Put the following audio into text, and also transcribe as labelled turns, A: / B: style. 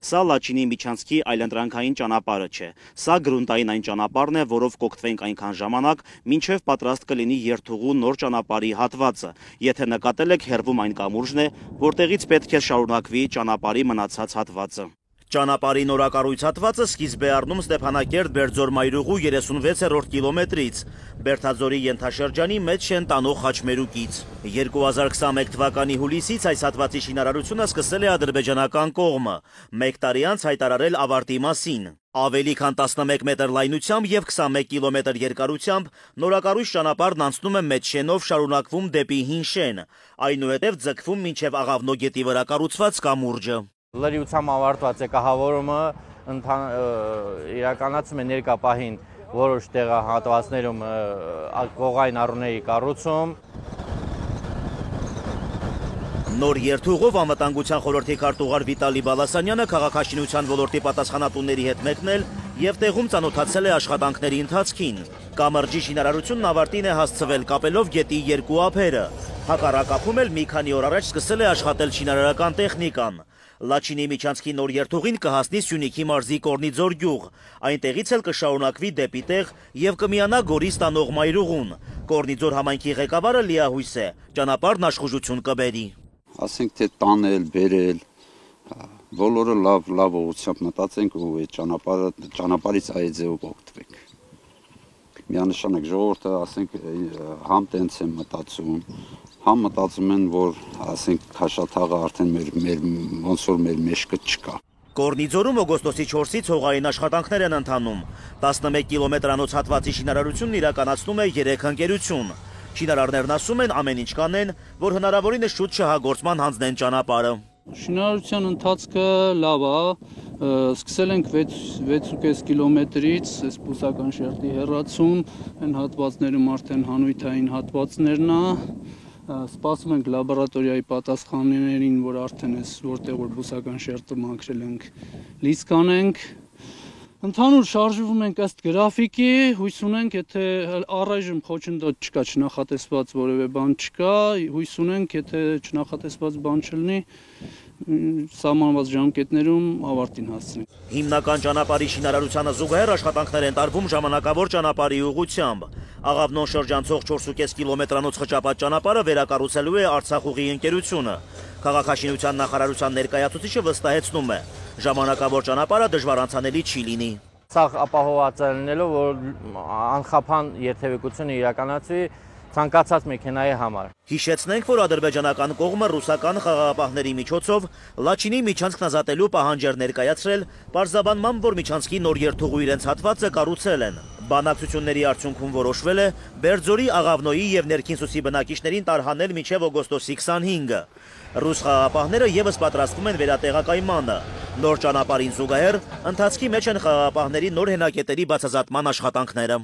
A: Սա Լաչինի միջանցքի այլընտրանքային ճանապարհը չէ։ Սա գրունտային այն ճանապարհն է, որով կօգտվենք այնքան ժամանակ, մինչև պատրաստ կլինի երթուղու նոր ճանապարհի հատվածը։ Եթե նկատել եք, հերվում այն կամուրջն է, որտեղից պետք է շարունակվի ճանապարհի մնացած հատվածը։ Ճանապարհի նորակառույց հատվածը սկիզբ է առնում Ստեփանակերտ-Բերձոր-Մայրուղու 36-րդ կիլոմետրից, Բերթաձորի ենթաշրջանի մեջ շեն տանող խաչմերուկից։ 2021 թվականի հուլիսից այս հատվածի շինարարությունը սկսել է ադրբեջանական կողմը, մեկ տարի անց հայտարարել ավարտի մասին։ Ավելի քան 11 մետր լայնությամբ եւ 21 կիլոմետր երկարությամբ նորակառույց ճանապարհն անցնում է մեծ շենով շարունակվում դեպի հին շեն, այնուհետև ձգվում մինչև Աղավնո գետի վրա կառուցված կամուրջը։
B: Լրիությամբ ավարտված է կահավորումը, իրականացում է ներկա պահին որոշ տեղահատվածներում կողային առուների կառուցում։
A: Նոր երթուղով անվտանգության խորհրդի քարտուղար Վիտալի Բալասանյանը քաղաքաշինության ոլորտի պատասխանատուների հետ մեկնել եւ տեղում ծանոթացել է աշխատանքների ընթացքին։ Կամրջի շինարարությունն ավարտին է հասցվել կապելով գետի երկու ափերը։ Հակառակապում էլ մի քանի օր առաջ սկսել է աշխատել շինարարական տեխնիկան։ Լաչինի միջանցքի նոր երթուղին կհասնի Սյունիքի մարզի Կորնիձոր գյուղ, այնտեղից էլ կշարունակվի դեպի տեղ եւ կմիանա Գորի ստանող Մայրուղուն։ Կորնիձոր համայնքի ղեկավարը լիահույս է, ճանապարհն աշխուժություն կբերի։
C: Ասենք թե տանել, բերել, բոլորը լավ լավ ուղղությամբ մտածենք ու այդ ճանապարհը ճանապարհից այդ ձևով օգտվենք միանշանակ ժողովուրդը ասենք համ տենց է մտածում համ մտածում են, որ ասենք քաշաթաղը արդեն մեր մեր ոնց որ մեր մեջքը չկա։
A: Կորնիձորում օգոստոսի 4-ից հողային աշխատանքներ են ընթանում։ 11 կիլոմետրանոց հատվածի շինարարությունն իրականացնում է 3 ընկերություն։ Շինարարներն ասում են ամեն ինչ կանեն, որ հնարավորինս շուտ շահագործման հանձնեն ճանապարհը։
D: Շինարարության ընթացքը լավ է, սկսել ենք 6.5 կիլոմետրից, այս բուսական շերտի հեռացում, այն հատվածներում արդեն հանույթային հատվածներն է, սպասում ենք լաբորատորիայի պատասխաններին, որ արդեն այս որտեղ որ բուսական շերտը մաքրել ենք, լիցք կանենք։ Ընդհանուր շարժվում ենք ըստ գրաֆիկի, հույս ունենք, եթե առայժմ խոչընդոտ չկա, չնախատեսված որևէ բան չկա, հույս ունենք, եթե չնախատեսված բան չլինի, սահմանված ժամկետներում ավարտին հասցնենք։
A: Հիմնական ճանապարհի շինարարությանը զուգահեռ աշխատանքներ են տարվում ժամանակավոր ճանապարհի ուղղությամբ։ Աղավնոն շրջանցող 4.5 կիլոմետրանոց խճապատ ճանապարհը վերակառուցելու է Արցախուղի ընկերությունը։ Քաղաքաշինության նախարարության ներկայացուցիչը վստահեցնում է, ժամանակավոր ճանապարհը դժվար անցանելի չի լինի։
B: Սա ապահովված լինելով, որ անխափան երթևեկությունը իրականացվի ցանկացած մեքենայի համար։
A: Հիշեցնենք, որ ադրբեջանական կողմը ռուսական խաղաղապահների միջոցով Լաչինի միջանցքն ազատելու պահանջ էր ներկայացրել, պարզաբանման, որ միջանցքի նոր երթուղու իրենց հատվածը կառուցել են։ Բանակցությունների արդյունքում որոշվել է Բերձորի Աղավնոյի եւ Ներքինսուսի բնակիչներին տարհանել մինչեւ օգոստոսի 25-ը։ Ռուս խաղաղապահները եւս պատրաստվում են վերատեղակայմանը։ Նոր ճանապարհին զուգահեռ ընթացքի մեջ են խաղաղապահների նոր հենակետերի բացազատման աշխատանքները։